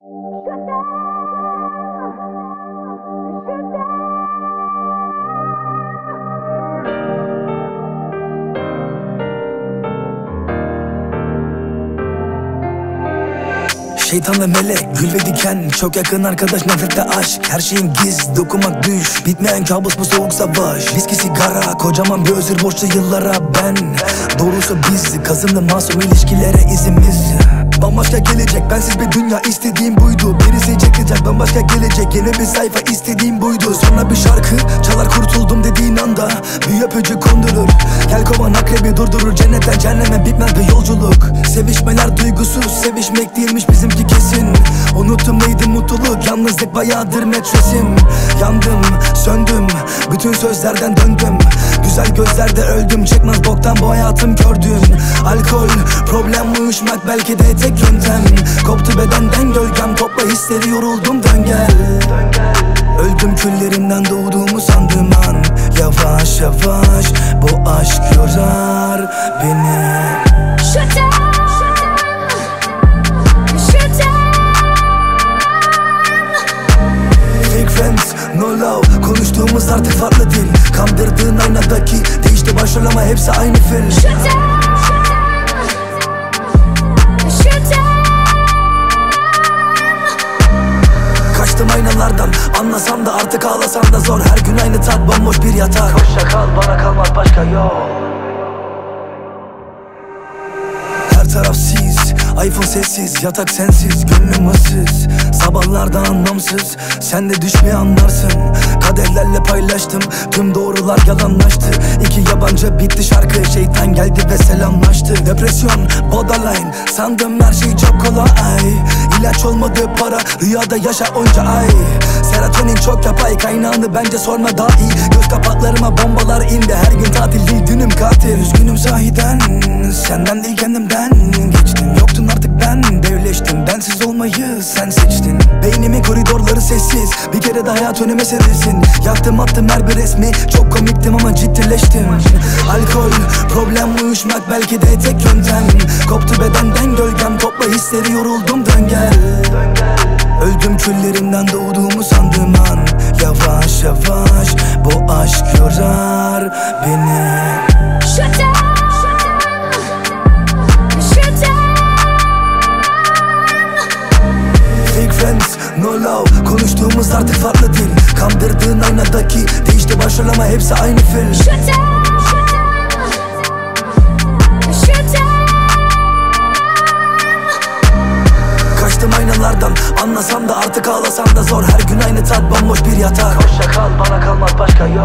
Şeytan ve melek, gül ve diken. Çok yakın arkadaş, nefrette aşk. Her şeyin giz, dokumak düş. Bitmeyen kabus bu soğuk savaş. Viski sigara, kocaman bir özür borçlu yıllara ben. Doğrusu biz, kazındı masum ilişkilere izimiz. Bambaşka gelecek, bensiz bir dünya istediğim buydu. Birisi çekecek, bambaşka gelecek. Yeni bir sayfa istediğim buydu. Sonra bir şarkı çalar kurtuldum dediğin anda. Bir öpücük kondurur Gel kovan akrebi durdurur. Cennetten cehenneme bitmez bir yolculuk. Sevişmeler duygusuz, sevişmek değilmiş bizimki mutluluk, yalnızlık bayağıdır metresim. Yandım, söndüm, bütün sözlerden döndüm. Güzel gözlerde öldüm, çekmez boktan bu hayatım gördüm Alkol, problem uyuşmak belki de tek yöntem. Koptu bedenden gölgem, topla hisleri yoruldum. Dön gel. Öldüm küllerimden doğduğumu friends, no love. Konuştuğumuz artık farklı dil. Kandırdığın aynadaki Değişti başrol hepsi aynı film. T'aime. Kaçtım aynalardan Anlasam da artık ağlasam da zor. Her gün aynı tat bomboş bir yatak. Hoşça kal bana kalmaz başka yol. Her taraf sis iPhone sessiz Yatak sensiz Gönlüm ıssız. Sabahlarda anlamsız Sen de düşmeyi anlarsın. Kaderlerle paylaştım Tüm doğrular yalanlaştı. İki yabancı bitti şarkı Şeytan geldi ve selamlaştı. Depresyon borderline Sandım her şey çok kolay. İlaç olmadı para Rüyada yaşa onca ay. Serotonin çok yapay Kaynağını bence sorma daha iyi. Göz kapaklarıma bombalar indi Her gün tatil değil dünüm katil. Üzgünüm sahiden Senden değil kendimden ben devleştim Bensiz olmayı sen seçtin. Beynimin koridorları sessiz Bir kere de hayat önüme serilsin. Yaktım attım her bir resmi Çok komiktim ama ciddileştim. Alkol problem uyuşmak belki de tek yöntem. Koptu bedenden gölgem Topla hisleri yoruldum dön gel Konuştuğumuz artık farklı dil. Kandırdığın aynadaki Değişti başrol hepsi aynı film t'aime. Kaçtım aynalardan Anlasam da artık ağlasam da zor. Her gün aynı tat bomboş bir yatak Hoşça kal bana kalmaz başka yol